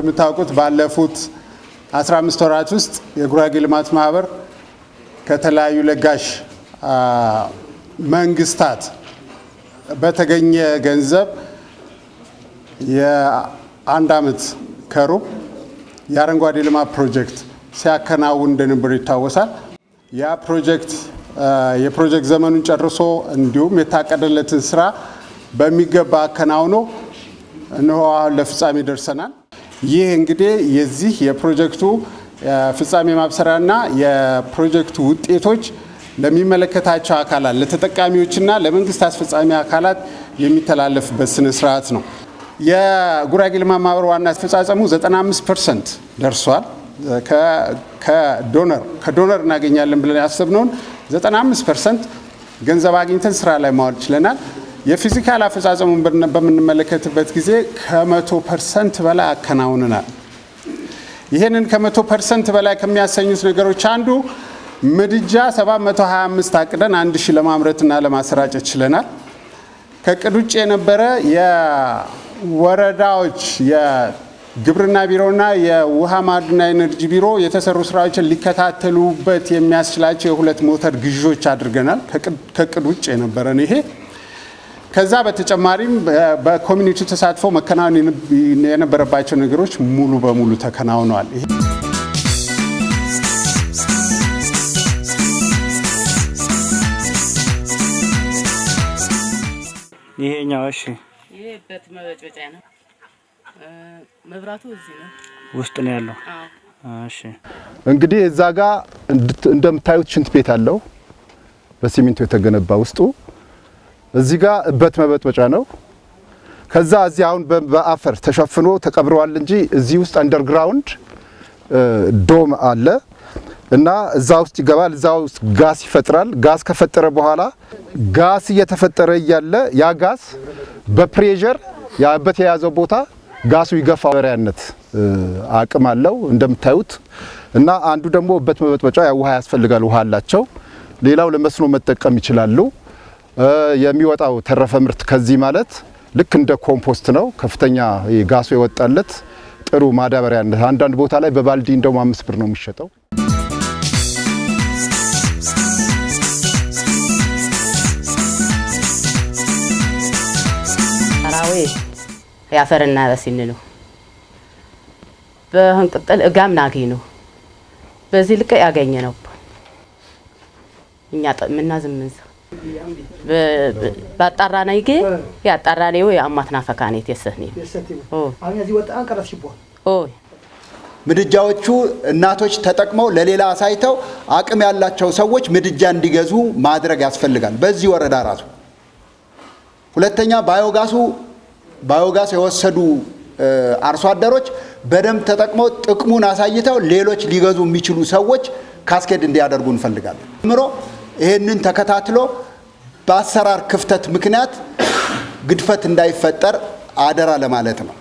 እንደምታውቁት ባለፉት 15 ወራት ውስጥ የጉራጌ ልማት ማህበር ከተለያዩ ለጋሽ መንግስታት በተገኘ ገንዘብ የአንድ ዓመት ከሩብ የአረንጓዴ ልማት ፕሮጀክት ሲያከናውን እንደነበር ይታወሳል። ያ ፕሮጀክት የፕሮጀክት ዘመኑን ጨርሶ እንዲሁም የታቀደለትን ስራ በሚገባ አከናውኖ እነሆ አሁን ለፍጻሜ ደርሰናል። ይህ እንግዲህ የዚህ የፕሮጀክቱ ፍጻሜ ማብሰሪያና የፕሮጀክቱ ውጤቶች ለሚመለከታቸው አካላት ለተጠቃሚዎችና ለመንግስት አስፈጻሚ አካላት የሚተላለፍበት ስነ ስርዓት ነው። የጉራጌ ልማት ማህበር ዋና አፈጻጸሙ 95 percent ደርሷል። ከ donor ከ donor እናገኛለን ብለን ያሰብነውን 95 percent ገንዘብ አግኝተን ስራ ላይ ማዋል ችለናል። የ physical አፈጻጸሙን በምንመለከትበት ጊዜ ከመቶ percent በላይ አከናውነናል። ይህንን ከመቶ percent በላይ ከሚያሰኙት ነገሮች አንዱ ምድጃ 725 አቅደን አንድ ሺህ ለማምረትና ለማሰራጨት ችለናል። ከእቅድ ውጭ የነበረ የወረዳዎች የግብርና ቢሮና የውሃ ማዕድንና ኤነርጂ ቢሮ የተሰሩ ስራዎችን ሊከታተሉበት የሚያስችላቸው የሁለት ሞተር ግዢዎች አድርገናል። ከእቅድ ውጭ የነበረን ይሄ ከዛ በተጨማሪም በኮሚኒቲ ተሳትፎ መከናወን የነበረባቸው ነገሮች ሙሉ በሙሉ ተከናውነዋል። ይሄኛው እሺ፣ ይሄ በት መበጭበጫ ነው። መብራቱ እዚህ ነው ውስጥ ነው ያለው። አዎ። እሺ፣ እንግዲህ እዛ ጋር እንደምታዩት ሽንት ቤት አለው በሲሚንቶ የተገነባ ውስጡ። እዚህ ጋር እበት መበጥበጫ ነው። ከዛ እዚህ አሁን በአፈር ተሸፍኖ ተቀብረዋል እንጂ እዚህ ውስጥ አንደርግራውንድ ዶም አለ እና እዛ ውስጥ ይገባል። እዛ ውስጥ ጋስ ይፈጥራል። ጋስ ከፈጠረ በኋላ ጋስ እየተፈጠረ እያለ ያ ጋስ በፕሬዠር ያበት የያዘው ቦታ ጋሱ ይገፋ በሪያነት አቅም አለው እንደምታዩት። እና አንዱ ደግሞ እበት መበጥበጫ ውሃ ያስፈልጋል። ውሃ አላቸው። ሌላው ለመስኖ መጠቀም ይችላሉ። የሚወጣው ተረፈ ምርት ከዚህ ማለት ልክ እንደ ኮምፖስት ነው። ከፍተኛ ጋሱ የወጣለት ጥሩ ማዳበሪያነት። አንዳንድ ቦታ ላይ በባልዲ እንደውም አምስት ብር ነው የሚሸጠው። ሰራዌ ያፈርና በሲን ነው በህንቅጥል እጋም ናጊ ነው በዚህ ልቀ ያገኘ ነው እኛ ምና ዝምንዝ ባጣራ ነይጌ ያጣራ ነው የአማትና ፈካኔት የሰህኔ ምድጃዎቹ እናቶች ተጠቅመው ለሌላ አሳይተው አቅም ያላቸው ሰዎች ምድጃ እንዲገዙ ማድረግ ያስፈልጋል። በዚህ ወረዳ ራሱ ሁለተኛ ባዮጋሱ ባዮጋስ የወሰዱ አርሶ አደሮች በደንብ ተጠቅመው ጥቅሙን አሳይተው ሌሎች ሊገዙ የሚችሉ ሰዎች cascade እንዲያደርጉ እንፈልጋለን። ምሮ ይህንን ተከታትሎ በአሰራር ክፍተት ምክንያት ግድፈት እንዳይፈጠር አደራ ለማለት ነው።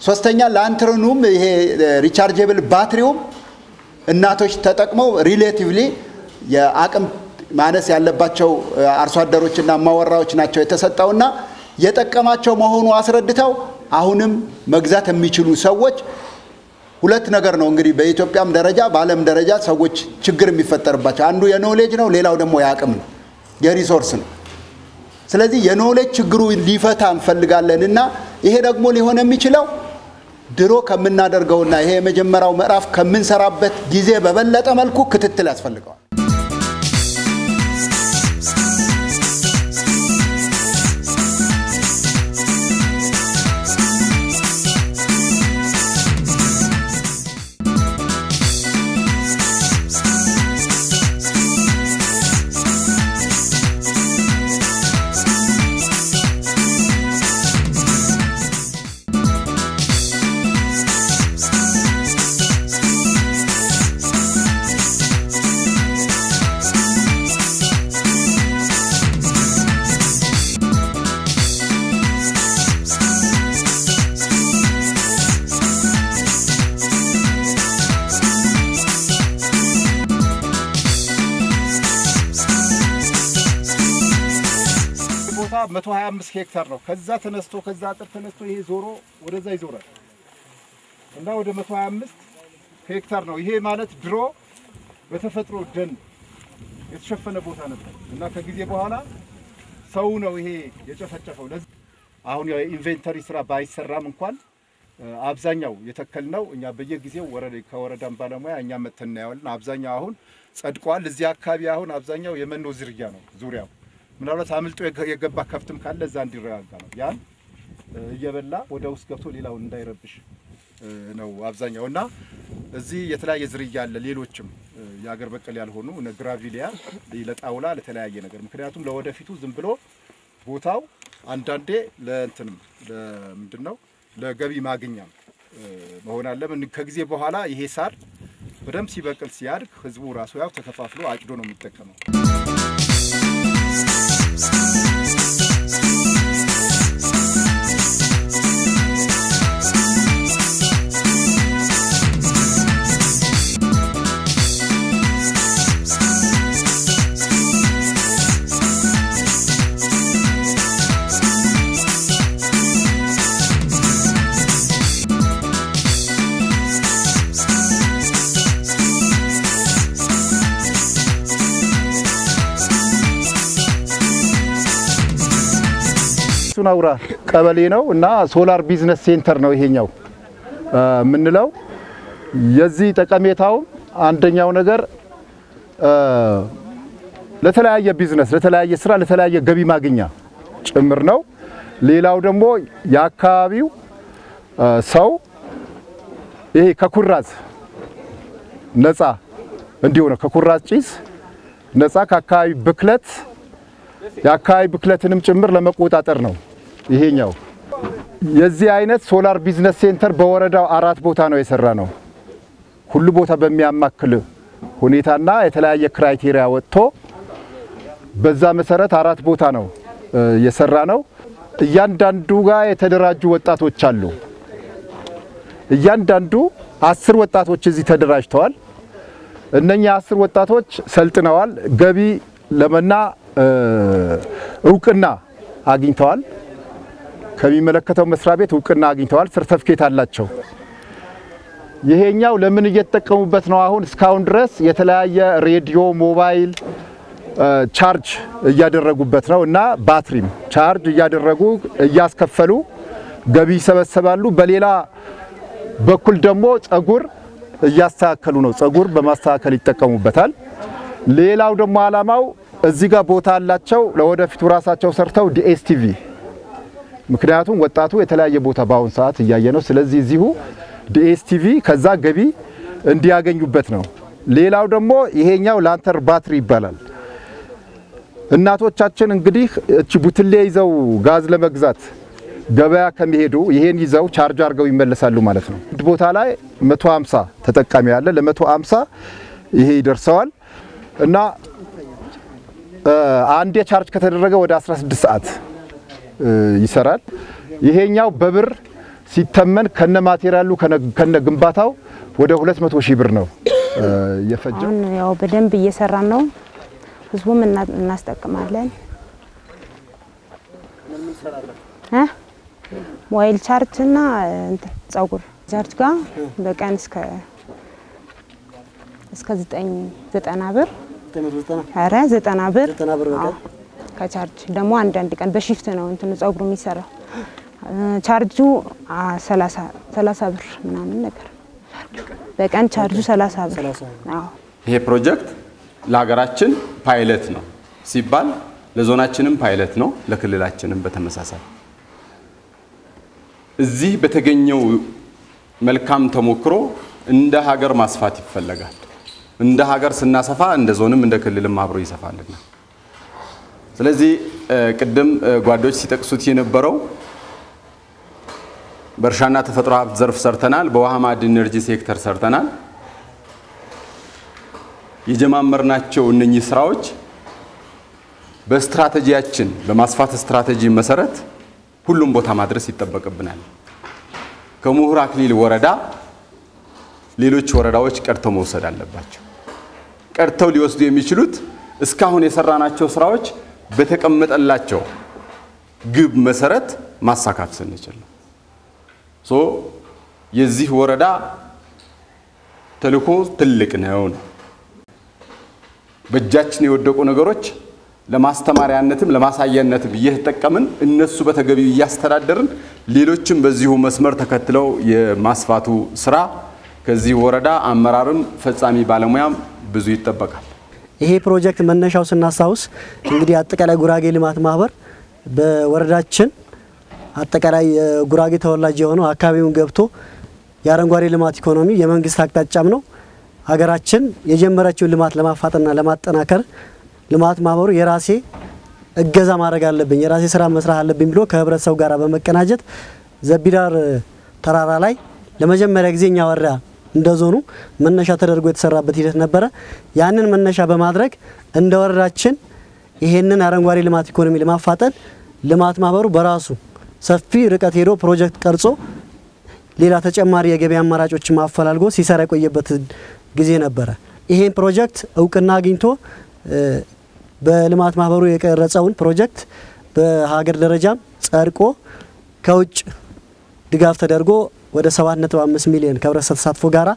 ሶስተኛ lantern ኑም ይሄ rechargeable ባትሪውም እናቶች ተጠቅመው relatively የአቅም ማነስ ያለባቸው አርሶ አደሮችና ማወራዎች ናቸው የተሰጠውና የጠቀማቸው መሆኑ አስረድተው አሁንም መግዛት የሚችሉ ሰዎች ሁለት ነገር ነው እንግዲህ በኢትዮጵያም ደረጃ በዓለም ደረጃ ሰዎች ችግር የሚፈጠርባቸው አንዱ የ knowledge ነው፣ ሌላው ደግሞ የአቅም ነው፣ የ resource ነው። ስለዚህ የ knowledge ችግሩ ሊፈታ እንፈልጋለን እና ይሄ ደግሞ ሊሆን የሚችለው ድሮ ከምናደርገውና ይሄ የመጀመሪያው ምዕራፍ ከምንሰራበት ጊዜ በበለጠ መልኩ ክትትል ያስፈልገዋል። 125 ሄክታር ነው። ከዛ ተነስቶ ከዛ አጥር ተነስቶ ይሄ ዞሮ ወደዛ ይዞራል። እና ወደ 125 ሄክታር ነው። ይሄ ማለት ድሮ በተፈጥሮ ደን የተሸፈነ ቦታ ነበር እና ከጊዜ በኋላ ሰው ነው ይሄ የጨፈጨፈው። ለዚህ አሁን የኢንቬንተሪ ስራ ባይሰራም እንኳን አብዛኛው የተከልነው እኛ በየጊዜው ወረዳ ከወረዳም ባለሙያ እኛ መተን እናየዋለን። አብዛኛው አሁን ጸድቋል። እዚህ አካባቢ አሁን አብዛኛው የመኖ ዝርያ ነው ዙሪያው። ምናልባት አምልጦ የገ- የገባ ከብትም ካለ እዛ እንዲረጋጋ ነው። ያን እየበላ ወደ ውስጥ ገብቶ ሌላውን እንዳይረብሽ ነው አብዛኛው እና እዚህ የተለያየ ዝርያ አለ። ሌሎችም እ፣ የአገር በቀል ያልሆኑ ግራቪሊያ ለጣውላ ለተለያየ ነገር ምክንያቱም ለወደፊቱ ዝም ብሎ ቦታው አንዳንዴ ለእንትንም ለምንድን ነው ለገቢ ማግኛም መሆን አለብን። ከጊዜ በኋላ ይሄ ሳር በደንብ ሲበቅል ሲያድግ ህዝቡ ራሱ ያው ተከፋፍሎ አጭዶ ነው የሚጠቀመው። podcasts. ሱናውራ ቀበሌ ነው እና solar business center ነው ይሄኛው የምንለው። የዚህ ጠቀሜታውም አንደኛው ነገር ለተለያየ ቢዝነስ፣ ለተለያየ ስራ፣ ለተለያየ ገቢ ማግኛ ጭምር ነው። ሌላው ደግሞ የአካባቢው ሰው ይሄ ከኩራዝ ነፃ እንዲሆን ከኩራዝ ጭስ ነፃ ከአካባቢ ብክለት የአካባቢ ብክለትንም ጭምር ለመቆጣጠር ነው። ይሄኛው የዚህ አይነት solar business center በወረዳው አራት ቦታ ነው የሰራነው። ሁሉ ቦታ በሚያማክል ሁኔታና የተለያየ criteria ወጥቶ በዛ መሰረት አራት ቦታ ነው የሰራነው። እያንዳንዱ ጋር የተደራጁ ወጣቶች አሉ። እያንዳንዱ አስር ወጣቶች እዚህ ተደራጅተዋል። እነኛ አስር ወጣቶች ሰልጥነዋል። ገቢ ለመና እውቅና አግኝተዋል። ከሚመለከተው መስሪያ ቤት እውቅና አግኝተዋል። ሰርተፍኬት አላቸው። ይሄኛው ለምን እየተጠቀሙበት ነው? አሁን እስካሁን ድረስ የተለያየ ሬዲዮ፣ ሞባይል ቻርጅ እያደረጉበት ነው እና ባትሪም ቻርጅ እያደረጉ እያስከፈሉ ገቢ ይሰበሰባሉ። በሌላ በኩል ደግሞ ጸጉር እያስተካከሉ ነው። ጸጉር በማስተካከል ይጠቀሙበታል። ሌላው ደግሞ አላማው እዚህ ጋር ቦታ አላቸው። ለወደፊቱ ራሳቸው ሰርተው ዲኤስቲቪ ምክንያቱም ወጣቱ የተለያየ ቦታ በአሁን ሰዓት እያየ ነው። ስለዚህ እዚሁ ዲኤስቲቪ ከዛ ገቢ እንዲያገኙበት ነው። ሌላው ደግሞ ይሄኛው lantern ባትሪ ይባላል። እናቶቻችን እንግዲህ እቺ ቡትሌ ይዘው ጋዝ ለመግዛት ገበያ ከሚሄዱ ይሄን ይዘው ቻርጅ አድርገው ይመለሳሉ ማለት ነው። አንድ ቦታ ላይ 150 ተጠቃሚ አለ። ለ150 ይሄ ይደርሰዋል እና አንዴ ቻርጅ ከተደረገ ወደ 16 ሰዓት ይሰራል። ይሄኛው በብር ሲተመን ከነ material ኡ ከነ- ግንባታው ወደ 200 ሺህ ብር ነው የፈጀው። አሁን ያው በደንብ እየሰራን ነው። ህዝቡም እና- እናስጠቅማለን። እ? ሞባይል ቻርጅ እና ጸጉር ቻርጅ ጋር በቀን እስከ እስከ ዘጠኝ ዘጠና ብር ኧረ ዘጠና ብር አዎ። ከቻርጅ ደግሞ አንዳንድ ቀን በ shift ነው እንትኑ ጸጉሩ የሚሰራው። ቻርጁ ሰላሳ ሰላሳ ብር ምናምን ነገር በቀን ቻርጁ ሰላሳ ብር? አዎ። ይሄ ፕሮጀክት ለሀገራችን ፓይለት ነው ሲባል ለዞናችንም ፓይለት ነው፣ ለክልላችንም በተመሳሳይ። እዚህ በተገኘው መልካም ተሞክሮ እንደ ሀገር ማስፋት ይፈለጋል። እንደ ሀገር ስናሰፋ እንደ ዞንም እንደ ክልልም አብሮ ይሰፋልና ስለዚህ ቅድም ጓዶች ሲጠቅሱት የነበረው በእርሻና ተፈጥሮ ሀብት ዘርፍ ሰርተናል። በውሃ ማዕድን energy sector ሰርተናል። የጀማመርናቸው እነኚህ ስራዎች በስትራቴጂያችን በማስፋት ስትራቴጂ መሰረት ሁሉም ቦታ ማድረስ ይጠበቅብናል። ከምሁር አክሊል ወረዳ ሌሎች ወረዳዎች ቀድተው መውሰድ አለባቸው። ቀድተው ሊወስዱ የሚችሉት እስካሁን የሰራናቸው ስራዎች በተቀመጠላቸው ግብ መሰረት ማሳካት ስንችል ነው። ሶ የዚህ ወረዳ ተልዕኮ ትልቅ ነው ነው። በእጃችን የወደቁ ነገሮች ለማስተማሪያነትም ለማሳያነትም እየተጠቀምን እነሱ በተገቢው እያስተዳደርን ሌሎችም በዚሁ መስመር ተከትለው የማስፋቱ ስራ ከዚህ ወረዳ አመራርም ፈጻሚ ባለሙያም ብዙ ይጠበቃል። ይሄ ፕሮጀክት መነሻው ስናስታውስ እንግዲህ አጠቃላይ ጉራጌ ልማት ማህበር በወረዳችን አጠቃላይ የጉራጌ ተወላጅ የሆነው አካባቢውን ገብቶ የአረንጓዴ ልማት ኢኮኖሚ የመንግስት አቅጣጫም ነው። ሀገራችን የጀመረችውን ልማት ለማፋጠንና ለማጠናከር ልማት ማህበሩ የራሴ እገዛ ማድረግ አለብኝ፣ የራሴ ስራ መስራት አለብኝ ብሎ ከህብረተሰቡ ጋር በመቀናጀት ዘቢዳር ተራራ ላይ ለመጀመሪያ ጊዜ እኛ ወረዳ እንደ ዞኑ መነሻ ተደርጎ የተሰራበት ሂደት ነበረ። ያንን መነሻ በማድረግ እንደ ወረዳችን ይሄንን አረንጓዴ ልማት ኢኮኖሚ ለማፋጠን ልማት ማህበሩ በራሱ ሰፊ ርቀት ሄዶ ፕሮጀክት ቀርጾ ሌላ ተጨማሪ የገበያ አማራጮችን ማፈላልጎ ሲሰራ የቆየበት ጊዜ ነበረ። ይሄን ፕሮጀክት እውቅና አግኝቶ በልማት ማህበሩ የቀረጸውን ፕሮጀክት በሀገር ደረጃም ጸድቆ ከውጭ ድጋፍ ተደርጎ ወደ 7.5 ሚሊዮን ከህብረተሰብ ተሳትፎ ጋራ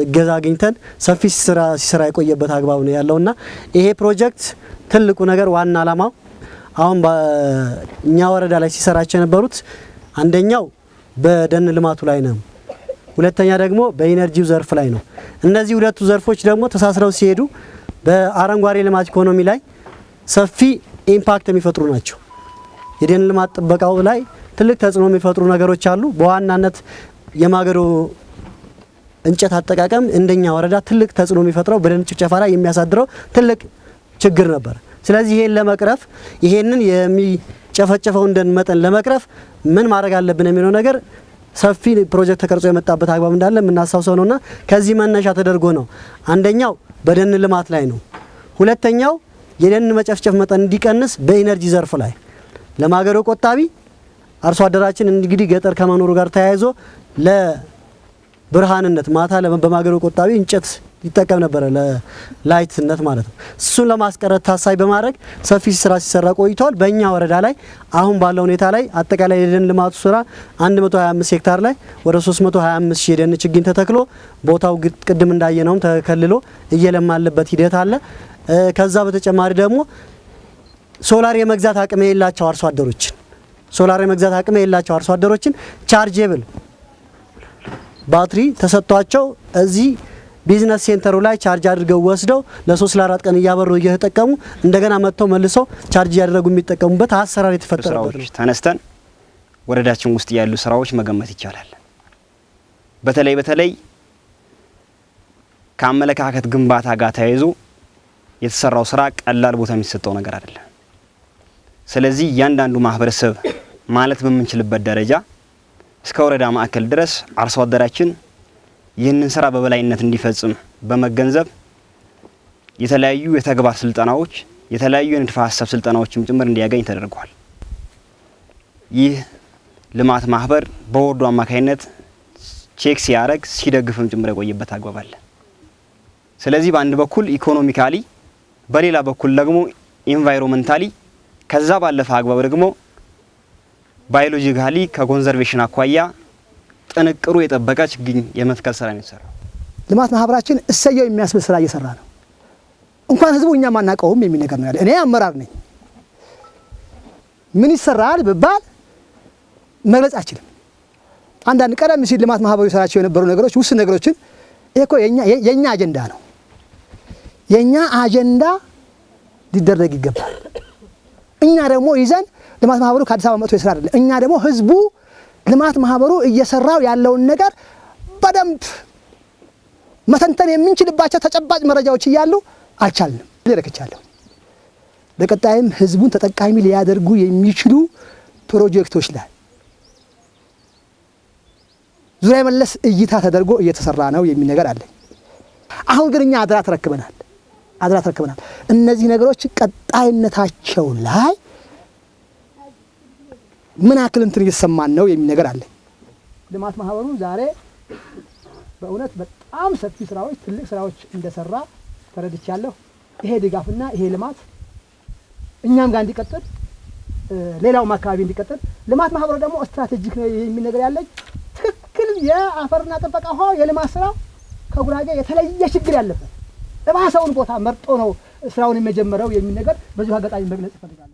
እገዛ አግኝተን ሰፊ ስራ ሲሰራ የቆየበት አግባብ ነው ያለውና ይሄ ፕሮጀክት ትልቁ ነገር ዋና ዓላማው አሁን በእኛ ወረዳ ላይ ሲሰራቸው የነበሩት አንደኛው በደን ልማቱ ላይ ነው። ሁለተኛ ደግሞ በኢነርጂው ዘርፍ ላይ ነው። እነዚህ ሁለቱ ዘርፎች ደግሞ ተሳስረው ሲሄዱ በአረንጓዴ ልማት ኢኮኖሚ ላይ ሰፊ impact የሚፈጥሩ ናቸው። የደን ልማት ጥበቃው ላይ ትልቅ ተጽዕኖ የሚፈጥሩ ነገሮች አሉ። በዋናነት የማገዶ እንጨት አጠቃቀም እንደኛ ወረዳ ትልቅ ተጽዕኖ የሚፈጥረው በደን ጭፍጨፋ ላይ የሚያሳድረው ትልቅ ችግር ነበር። ስለዚህ ይሄን ለመቅረፍ ይሄንን የሚጨፈጨፈውን ደን መጠን ለመቅረፍ ምን ማድረግ አለብን የሚለው ነገር ሰፊ ፕሮጀክት ተቀርጾ የመጣበት አግባብ እንዳለ የምናስታውሰው ነውና ከዚህ መነሻ ተደርጎ ነው። አንደኛው በደን ልማት ላይ ነው። ሁለተኛው የደን መጨፍጨፍ መጠን እንዲቀንስ በኢነርጂ ዘርፍ ላይ ለማገዶ ቆጣቢ አርሶ አደራችን እንግዲህ ገጠር ከመኖሩ ጋር ተያይዞ ለብርሃንነት ማታ በማገዶ ቆጣቢ እንጨት ይጠቀም ነበረ ለላይትነት ማለት ነው። እሱን ለማስቀረት ታሳቢ በማድረግ ሰፊ ስራ ሲሰራ ቆይቷል። በእኛ ወረዳ ላይ አሁን ባለው ሁኔታ ላይ አጠቃላይ የደን ልማቱ ስራ 125 ሄክታር ላይ ወደ 325 ሺህ የደን ችግኝ ተተክሎ ቦታው ቅድም እንዳየነውም ተከልሎ እየለማ ያለበት ሂደት አለ። ከዛ በተጨማሪ ደግሞ ሶላር የመግዛት አቅም የሌላቸው አርሶ አደሮችን ሶላር የመግዛት አቅም የሌላቸው አርሶ አደሮችን chargeable ባትሪ ተሰጥቷቸው እዚህ business center ኡ ላይ ቻርጅ አድርገው ወስደው ለሶስት ለአራት ቀን እያበሩ እየተጠቀሙ እንደገና መጥተው መልሰው ቻርጅ እያደረጉ የሚጠቀሙበት አሰራር የተፈጠረበት ነው። ተነስተን ወረዳችን ውስጥ ያሉ ስራዎች መገመት ይቻላል። በተለይ በተለይ ከአመለካከት ግንባታ ጋር ተያይዞ የተሰራው ስራ ቀላል ቦታ የሚሰጠው ነገር አይደለም። ስለዚህ እያንዳንዱ ማህበረሰብ ማለት በምንችልበት ደረጃ እስከ ወረዳ ማዕከል ድረስ አርሶ አደራችን ይህንን ስራ በበላይነት እንዲፈጽም በመገንዘብ የተለያዩ የተግባር ስልጠናዎች፣ የተለያዩ የንድፈ ሀሳብ ስልጠናዎችም ጭምር እንዲያገኝ ተደርጓል። ይህ ልማት ማህበር በቦርዱ አማካኝነት check ሲያደርግ ሲደግፍም ጭምር የቆየበት አግባብ አለ። ስለዚህ በአንድ በኩል economically፣ በሌላ በኩል ደግሞ environmentally ከዛ ባለፈ አግባብ ደግሞ biologically ከ conservation አኳያ ጥንቅሩ የጠበቀ ችግኝ የመትከል ስራ ነው የተሰራው። ልማት ማህበራችን እሰየው የሚያስብል ስራ እየሰራ ነው። እንኳን ህዝቡ እኛ ማናቀውም የሚል ነገር ነው ያለ። እኔ አመራር ነኝ። ምን ይሰራል ብባል መግለጽ አልችልም። አንዳንድ ቀደም ሲል ልማት ማህበሩ ይሰራቸው የነበሩ ነገሮች ውስን ነገሮችን ይሄ እኮ የእኛ አጀንዳ ነው። የእኛ አጀንዳ ሊደረግ ይገባል። እኛ ደግሞ ይዘን ልማት ማህበሩ ከአዲስ አበባ መጥቶ የስራ አይደለም። እኛ ደግሞ ህዝቡ ልማት ማህበሩ እየሰራው ያለውን ነገር በደንብ መተንተን የምንችልባቸው ተጨባጭ መረጃዎች እያሉ አልቻልንም። ረክቻለሁ። በቀጣይም ህዝቡን ተጠቃሚ ሊያደርጉ የሚችሉ ፕሮጀክቶች ላይ ዙሪያ መለስ እይታ ተደርጎ እየተሰራ ነው የሚል ነገር አለ። አሁን ግን እኛ አደራ ተረክበናል አደራ ተረክበናል። እነዚህ ነገሮች ቀጣይነታቸው ላይ ምን ያክል እንትን እየተሰማን ነው የሚል ነገር አለ። ልማት ማህበሩ ዛሬ በእውነት በጣም ሰፊ ስራዎች፣ ትልቅ ስራዎች እንደሰራ ተረድቻለሁ። ይሄ ድጋፍና ይሄ ልማት እኛም ጋር እንዲቀጥል ሌላውም አካባቢ እንዲቀጥል ልማት ማህበሩ ደግሞ ስትራቴጂክ ነው የሚል ነገር ያለኝ ትክክል የአፈርና ጥበቃ ውሃ የልማት ስራው ከጉራጌ የተለየ ችግር ያለበት እባሰውን ቦታ መርጦ ነው ስራውን የመጀመረው የሚል ነገር በዚሁ አጋጣሚ መግለጽ ይፈልጋል።